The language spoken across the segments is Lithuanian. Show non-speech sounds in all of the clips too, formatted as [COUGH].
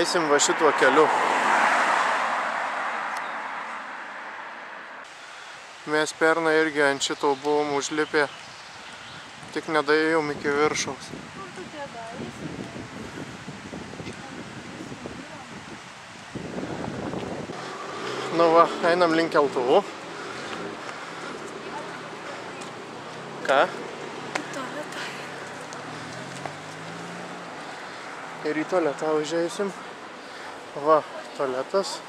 Eisim va šituo keliu. Mes pernai irgi ant šito buvom užlipę, tik nedaėjom iki viršaus. Nu va, einam link keltuvų. Ką? Ir į tualetą užeisim. Va, tualetas.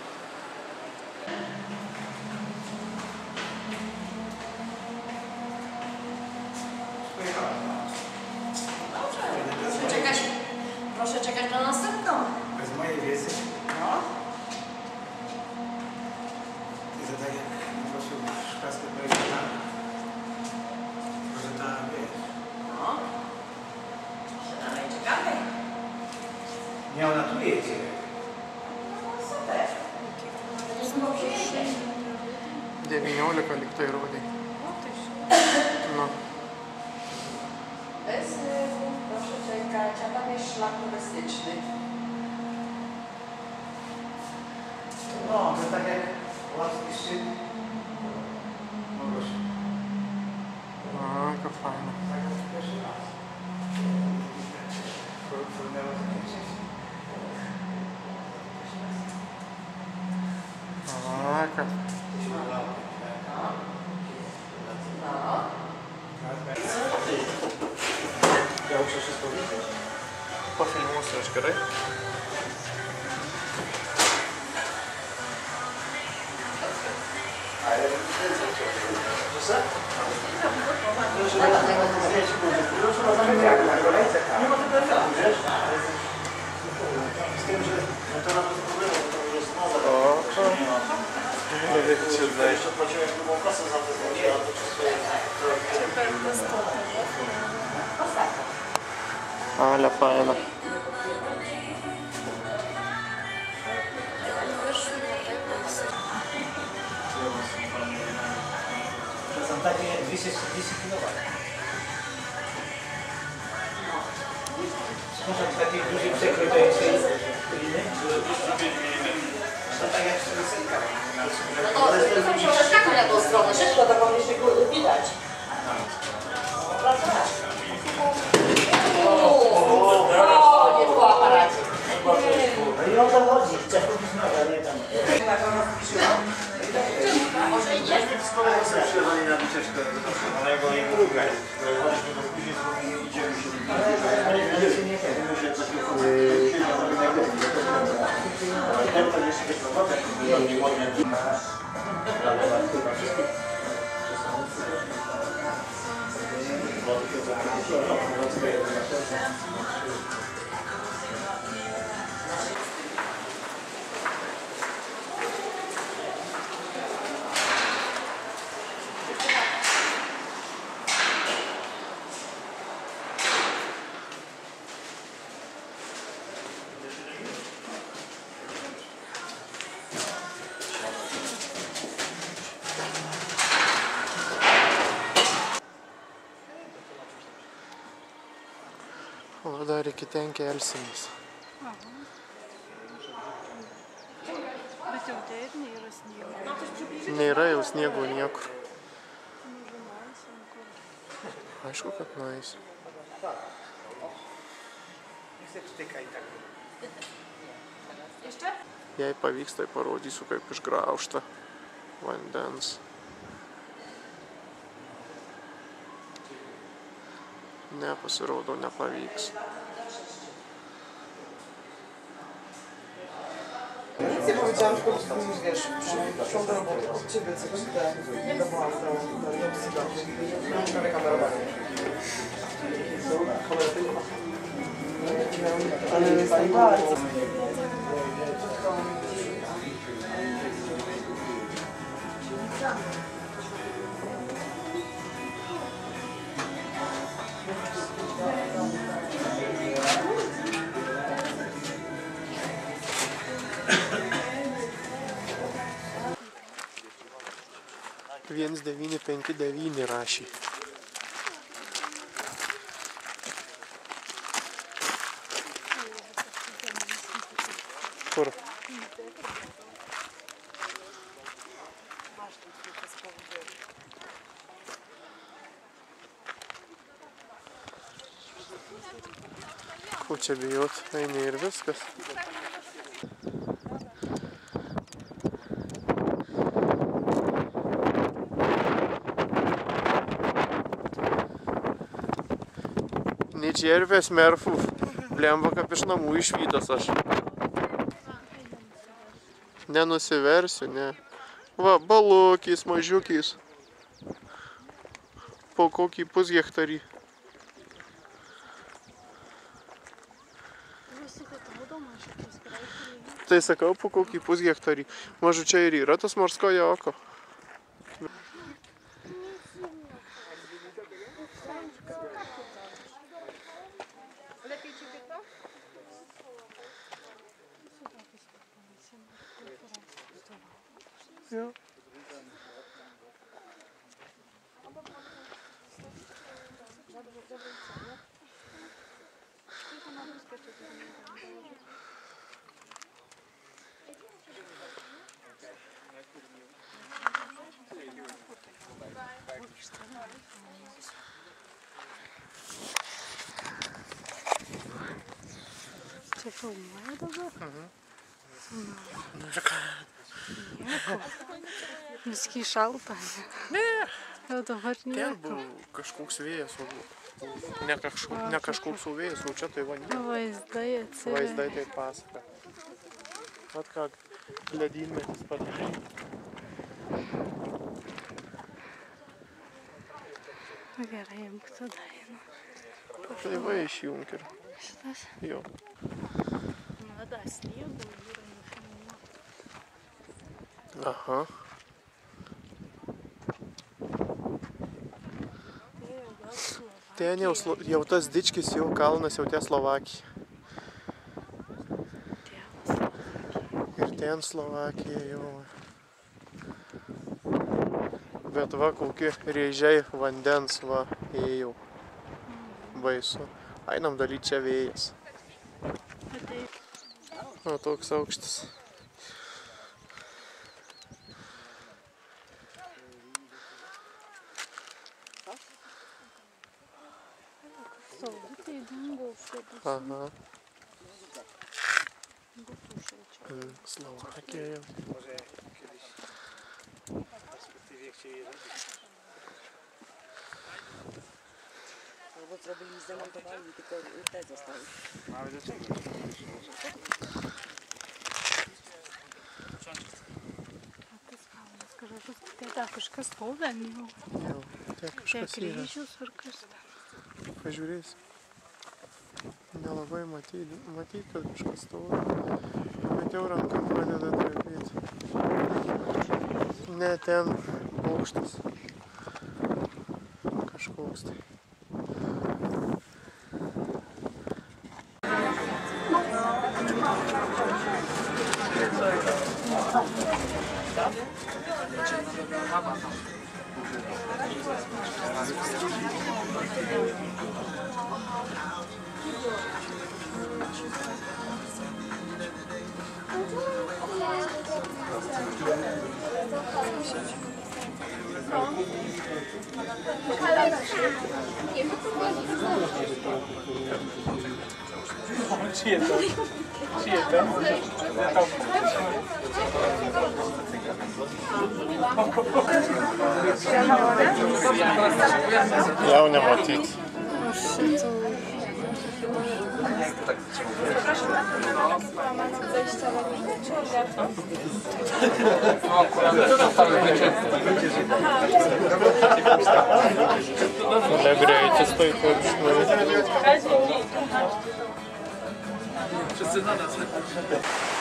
أقول لك عندك طيارة دي No. Bez, y, proszę czekać, a tam jest szlak turystyczny. No, to tak jak łatwiej szybko. Pafilmuosiu aš gerai. O, o. Wiecie, daj. Ale fajna. To są takie 230 kg. Może w takiej dużej przekroczającej liny? 25. To tak jak 40 No to, to jest taką lewą stronę, szybko to powinno się widać. Prawda? O, nie po aparacie. I o to chodzi, chcę kupić nogę, nie tam. Tak, Najpierw z kolegą sobie przyjechali na wycieczkę do Zastrzeganego i druga jest. Chodźmy do później, idziemy się do Ten jeszcze jest robotę, który robi ładnie. Ten kelsimės. Bet jau taip nėra sniego. Nėra jau sniego niekur. Aišku, kad nueisiu. Jei pavyks, tai parodysiu, kaip išgraužta vandens. Neapus rodo nepavyks. Nie powiedziałam, tylko wiesz, przyszłam do roboty od ciebie, co ci nie dawałam do psyka. Prawie kamerowanie. Ale jest najbardziej. 1959 rašė. Kur? Ko čia bijot, eini ir viskas. Nečervės merfų. Blemba kaip iš namų išvytas aš. Nenusiversiu, ne. Va, balukys, mažiukys. Po kokį pushektarį. Tai sakau, po kokį pushektarį. Mažu čia ir yra tas morskojo oko. Filmuoja dabar? Viskai šalta. Ne. Jau dabar Ten nieko. buvo kažkoks vėjas, o ne, kažko, ne kažkoks vėjas, o čia tai vanduo. Vaizdai atsiveria. Vaizdai tai pasaka. Vat ką ledynmetis padarė. Gerai, imk tada einu. Tai va išjunk ir Šitas. jo. Nufilmuota. Aha. Tai jau gal Slovakija. Ten jau, jau tas dičkis, jau kalnas, jau tie Slovakija. Ir ten Slovakija jau. Bet va, kokie rėžiai vandens va ėjau. Baisu. Einam dalyti čia vėjas. Atoks augštas. Ага. Словакия. Albo zrobili zamontowali tylko tezę stały. Ale dlaczego? Kažkoks, tai dar kažkas stovi ant jo. Jau. Ten Čia kažkas yra. kryžius ar kas ten. Pažiūrėsim. Nelabai matyti, matyti, kad kažkas stovi. Bet jau ranka pradeda trepėti. Ne ten aukštas. Kažkoks tai. Przyjemno. Przyjemno. Przyjemno. Jau nematyti. Ale greitis tai kaip žinai. Aha.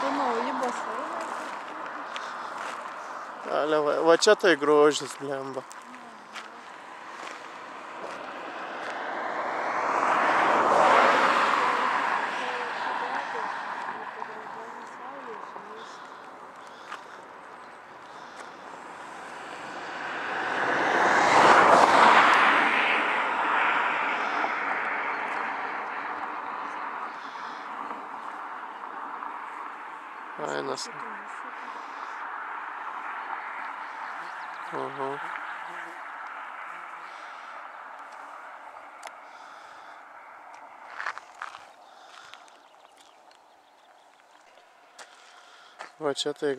Tu nauji basai. Ale va, va čia tai grožis, blemba. Fainas. Aha. Va čia tai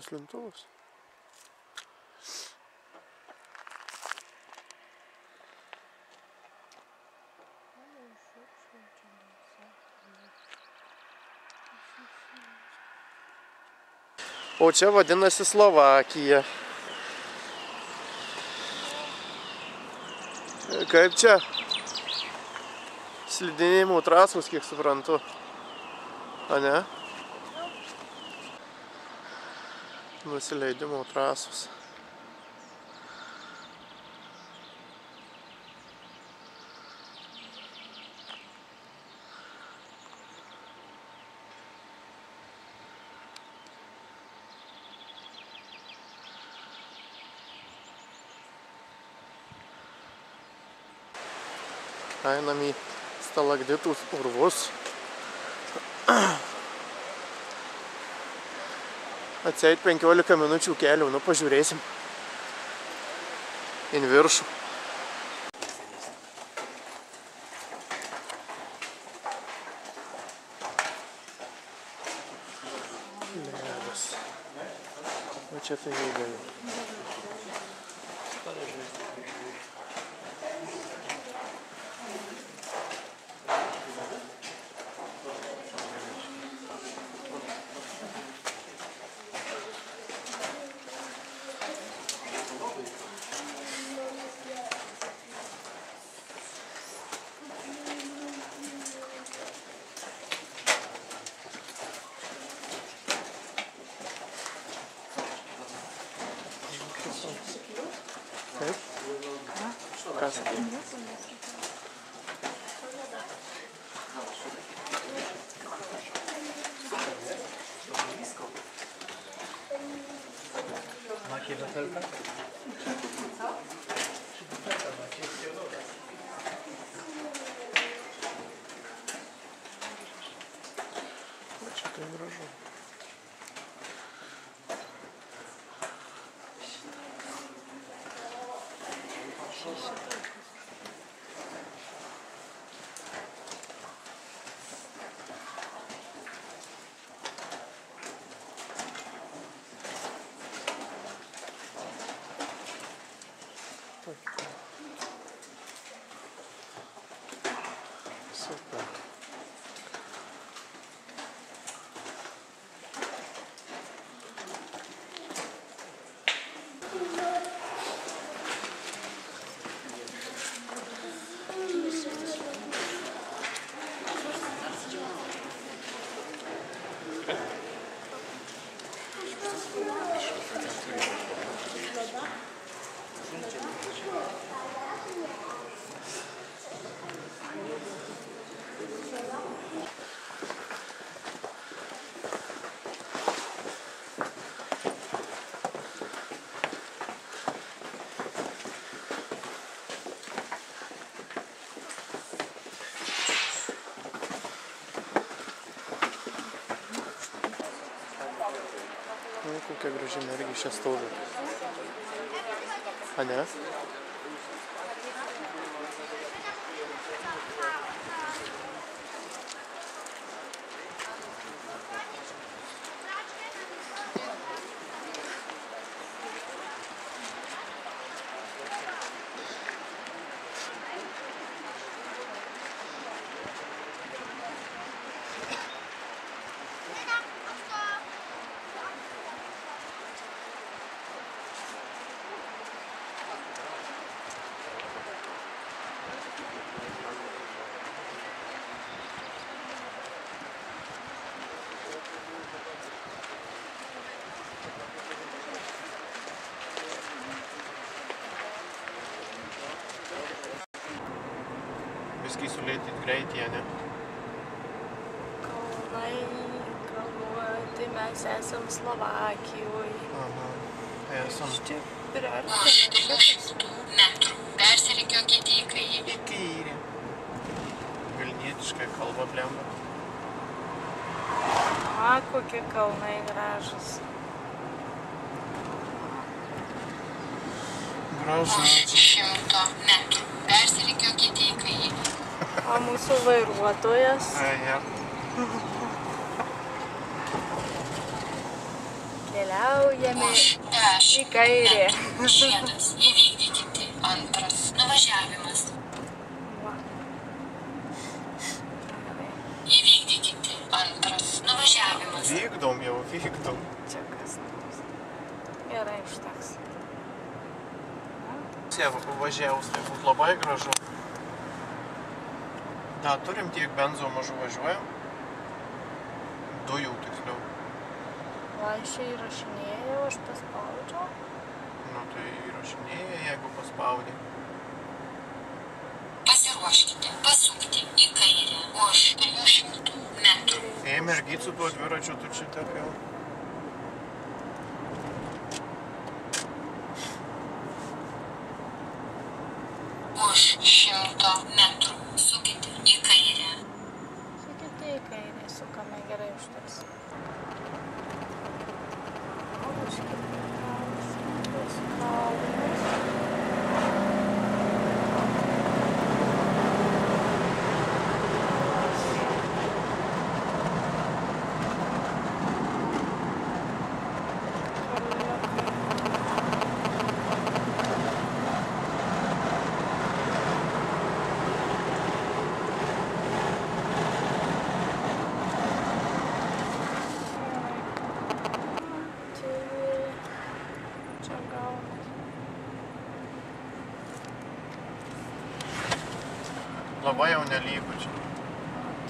gražu. Duslintuvas. O čia vadinasi Slovakija. Kaip čia? Slidinėjimo trasos, kiek suprantu. A ne? Nusileidimo trasos. Einam į stalagditus urvus. Atseit 15 minučių kelių, nu pažiūrėsim. In viršų. Ledas. O čia tai ilgai. Taip. Kas? сейчас тоже. Аня. Sulėtyti greitį, ne? Kalnai, galvoju, tai mes esam Slovakijoje. Aha. Esam. Čia priartėme šitas. metrų. Persirikiuokite į kairę. Į kairę. Vilnietiškai kalba blemba. A, kokie kalnai gražus. Gražu. Šimto metrų. Persirikiuokite į kairę. O mūsų vairuotojas Aja. keliaujame į kairę. Žiedas. Įvykdykite. Antras. Nuvažiavimas. Va. Įvykdykite. Antras. Nuvažiavimas. Vykdom jau, vykdom. Čia kas nors. Gerai, užteks. Sėva pavažiavus, tai būtų labai gražu. Da, turim tiek benzo mažų važiuojam. Dujų tiksliau. Čia įrašinėjau, aš paspaudžiau. Nu tai įrašinėja, jeigu paspaudė. Pasiruoškite. Pasukti į kairę. Už 300 metrų. Ei, mergyt su tuo dviračiu tu čia taip jau. Už 100 metrų. Sukite į kairę. Sakyti į kairę, sukame gerai užteks. O, biškį kalnas, kalnas. Čia, čia gaunas. Labai jau nelygu čia.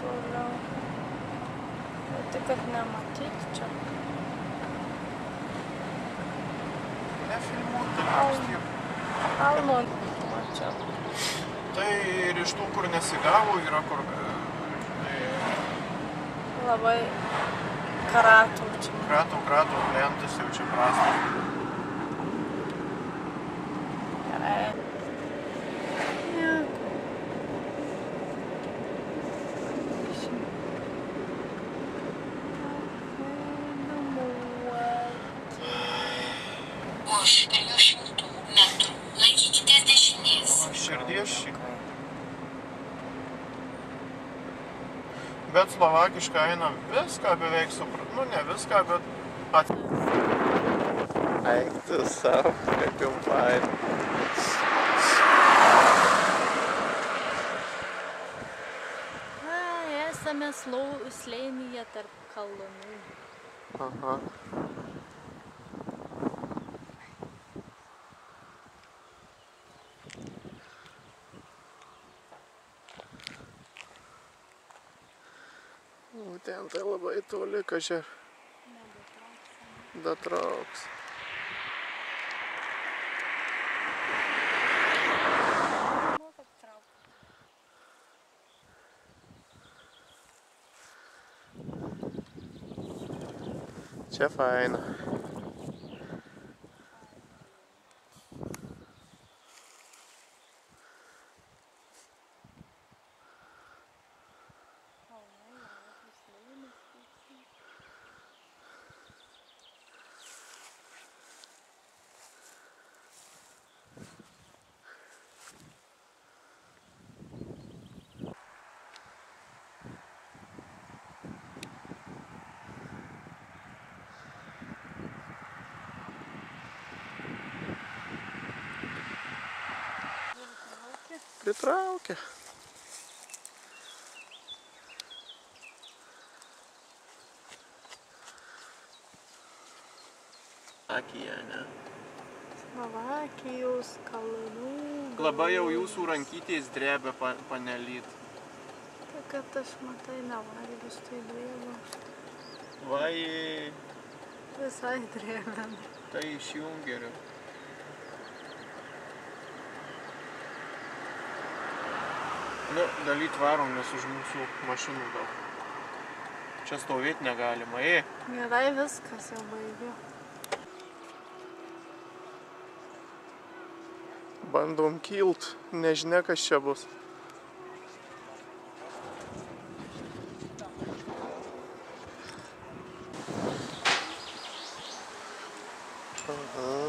Toliau. Bet tik, kad nematyt čia. Nefilmuot, tai vis tiek. Kalno mačiau. Tai ir iš tų, kur nesigavo, yra kur... e, Tai Labai kratų čia. kratų, kratų, lentas jau čia prastas. Gerai. Už 300 metrų. Laikykitės dešinės. Širdies šį. Bet slovakiškai eina viską beveik suprat. Nu, ne viską, bet at... Eik tu savo, kaip jau fain. Esame slau- slėnyje tarp kalnų. Aha. O ten tai labai toli, kažkaip datrauks. Čia faina. Pritraukia. Akija, ne? Slovakijos kalnų. Labai jau jūsų rankytės drebia pa, panelyt. Tai kad aš matai nevalgius, tai drėbos. Vai, Visai drėbėm. tai išjungerio. Nu, dalyt varom, nes už mūsų mašinų daug. Čia stovėti negalima, ei. Gerai, viskas jau baigiu. Bandom kilt, nežinia kas čia bus. Aha.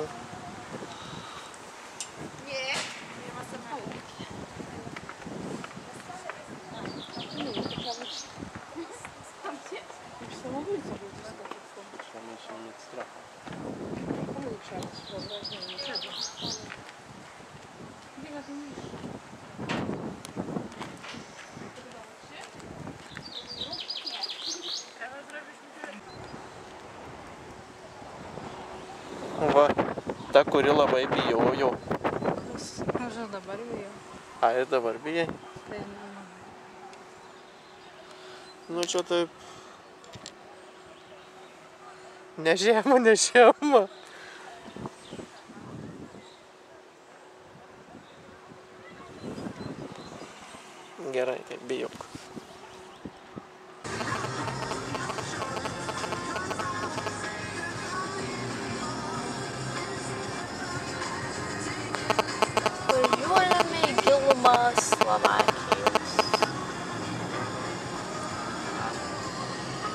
Va, ta, kuri labai bijojo. Aš dabar bijau. Ai, ir dabar bijai? Tai mano. Nu čia taip. Ne žiema, ne žiema. Gilumą Slovakijos.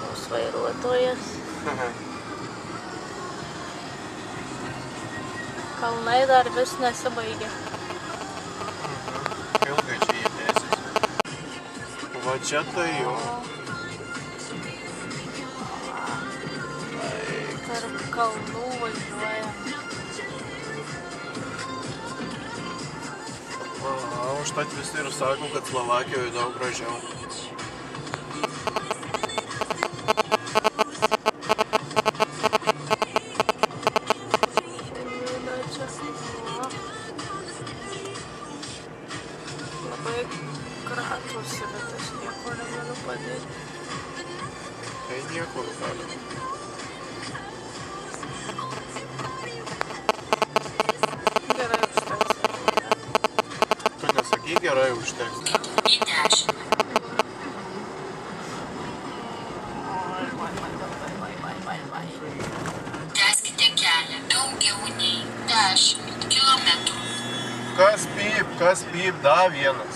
Mūsų vairuotojas. Kalnai dar vis nesibaigia. Ilgai čia jie tęsis. Va čia tai jau. Tarp kalnų šta ti se u Sarajevu kad Slovakijoje da ugrožava? Tęskite kelią daugiau nei 10 km. Kas pyp, kas pyp, da vienas.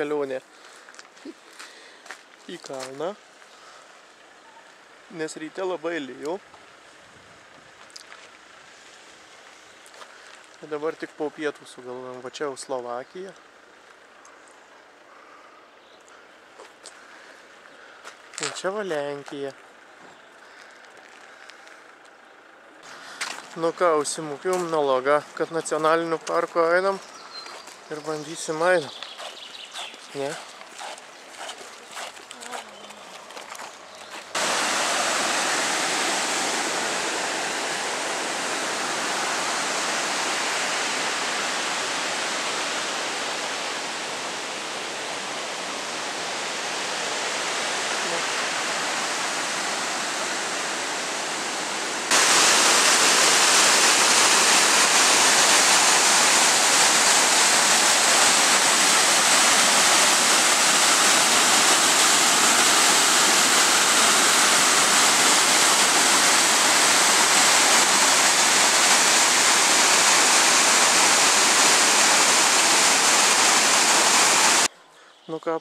Kelionę į kalną, nes ryte labai lijo. Dabar tik po pietų sugalvojom, va čia jau Slovakija. Ir čia va Lenkija. Nu ką, užsimokėjom nalogą, kad nacionaliniu parku einam ir bandysim einam. Ne?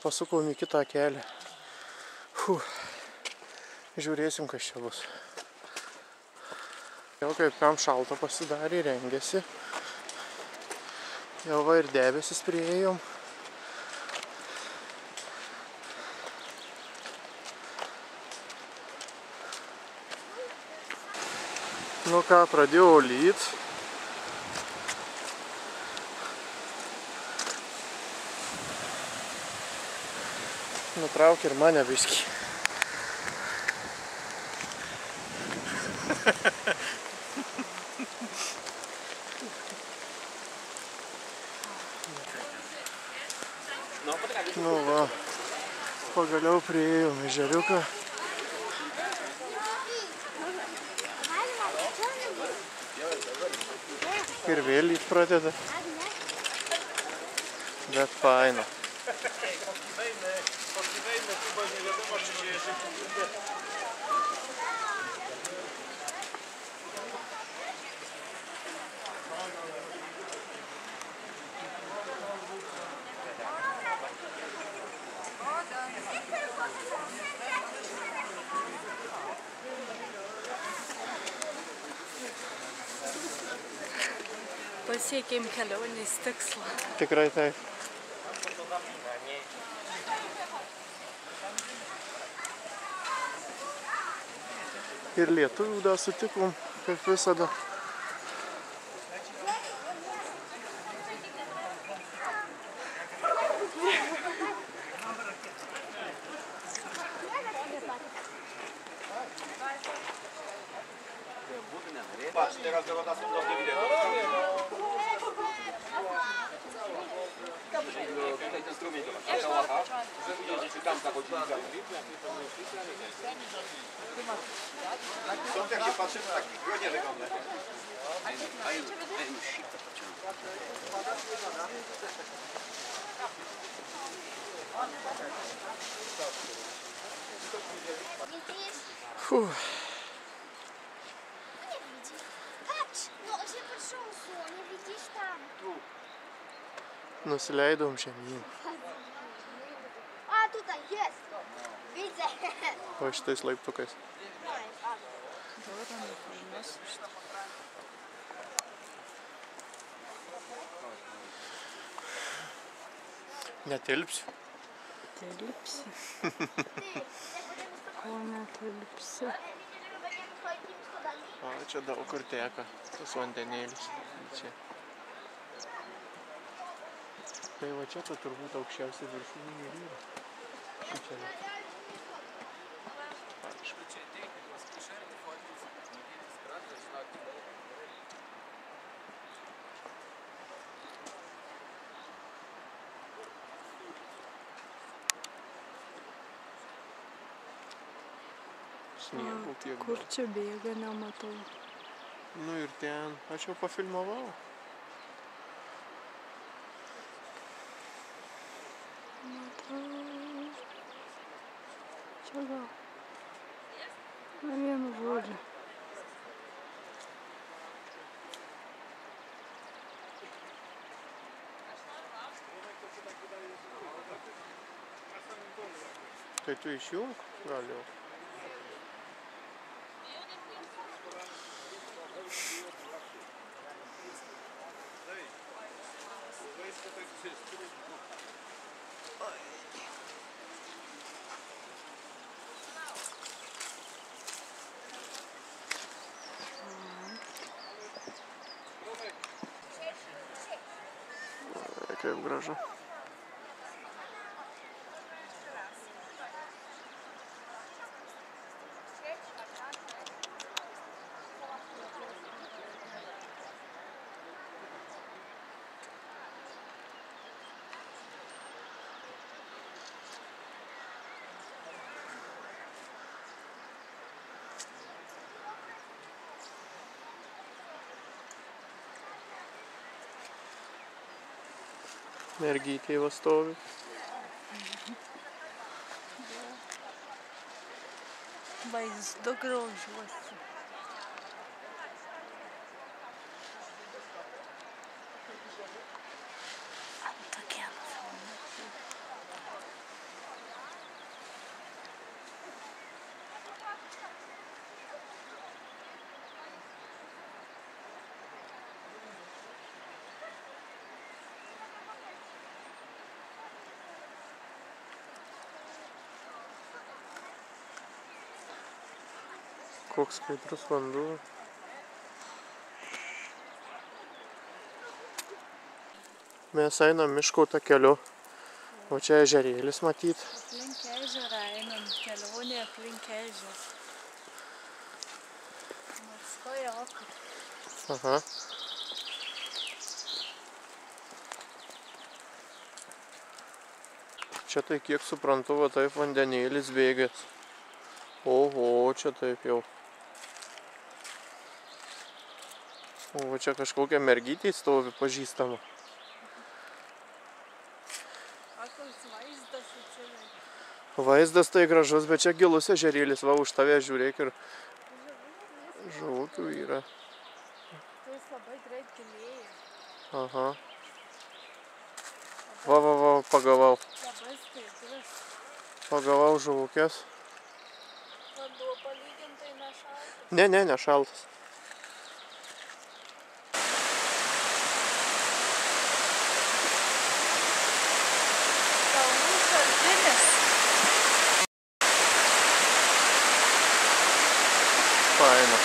Pasukom į kitą kelią. Fuh. Žiūrėsim, kas čia bus. Jau kaip kam šalta pasidarė, rengėsi. Jau va ir debesis prieėjom. Nu ką, pradėjau lyt. Nutrauk ir mane biskį. Nu va, pagaliau prieėjom ežeriuką. Ir vėl jį pradeda. Bet faina. Pasiekėm kelionės tikslą. Tikrai taip. Ir lietuvių dar sutikom, kaip visada. Nusileidom žemyn. A tutaj jest. Widzę. O šitais laiptukais. Netilpsiu. Tilpsi. [LAUGHS] Ko netilpsi. Będziemy twoimi schodami. O, čia daug kur teka tas vandenėlis. Čia. Tai va čia ta turbūt aukščiausia viršūnė ir yra. Šičia. Sniego tiek Kur čia bėga, nematau. Nu ir ten, aš jau pafilmavau. Tai tu išjung gal jau. Oi, Kaip gražu. Mergytė va stovi. Vaizdu grožiuosi. Koks skaidrus vanduo. Mes einam miško takeliu. O čia ežerėlis matyt. Aplink ežerą einam, kelionė aplink ežerą. Marskoja oka. Aha. Čia tai kiek suprantu, va taip vandenėlis bėgęs. Oho, čia taip jau. O čia kažkokia mergytė stovi pažįstama. Vaizdas. Vaizdas tai gražus, bet čia gilus ežerėlis, va už tave žiūrėk ir žuvių yra. Tai jis labai greit gilėja. Aha. Va, va, va, pagavau. Labai skaidrus. Pagavau žuvukės. Vanduo palygintai nešaltas. Ne, ne, nešaltas. Kalnų šaltinis. Faina.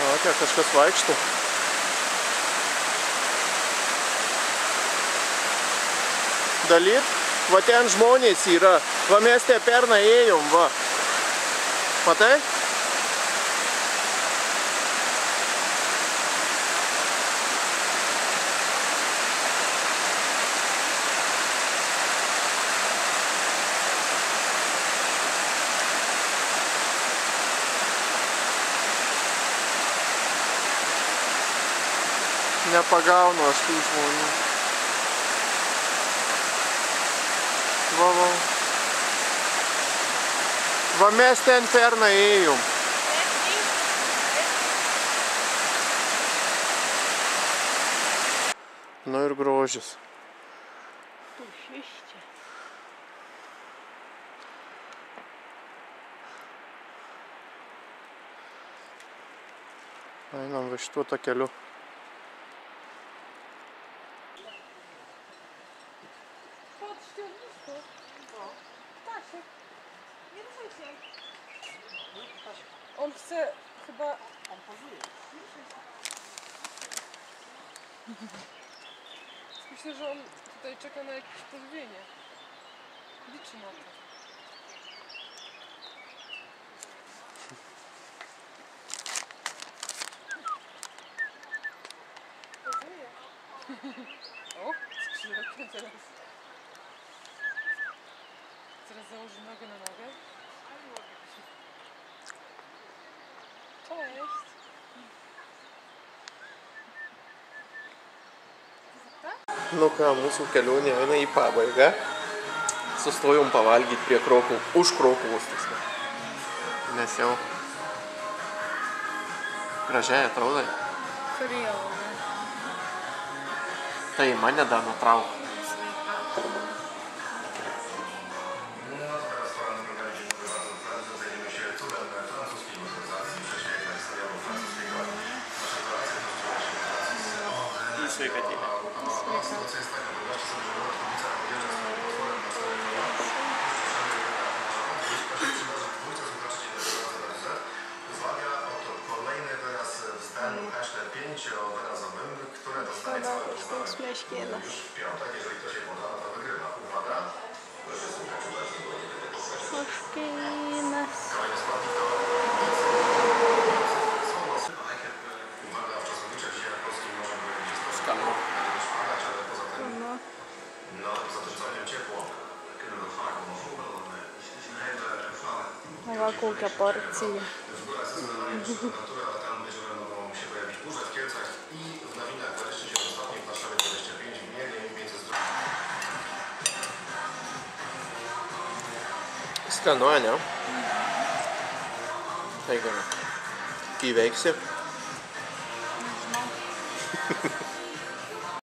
O, čia kažkas vaikšto. Dalyt. Va ten žmonės yra. Va mes te pernai ėjom, va. Matai? Nepagaunu aš tų žmonių. Va, va. Va mes ten pernai ėjom. Nu ir grožis. Tušiščia. Einam va šituo takeliu. Patrzcie, blisko. O, ptasiek. Nie ruszaj się. On chce chyba... On pozuje. Myślę, że on tutaj czeka na jakieś pozwienie. Liczy na to. [LAUGHS] O, skrzydłkiem teraz. Teraz założy nogę na nogę. Cześć. Nu ką, mūsų kelionė eina į pabaigą. Sustojom pavalgyti prie krokų, už krokuvos tiksliau. Nes jau gražiai atrodai. Turėjau. Tai mane dar nutrauk. Į sveikatinę. Uwaga, oto które dostanie całe poznanie już w piątek. Jeżeli to się poda, to wygrywa. Uwaga. Proszę słuchać uważnie, bo. Między zdrowiem. Skanu, ne? Tai gerai. Įveiksi.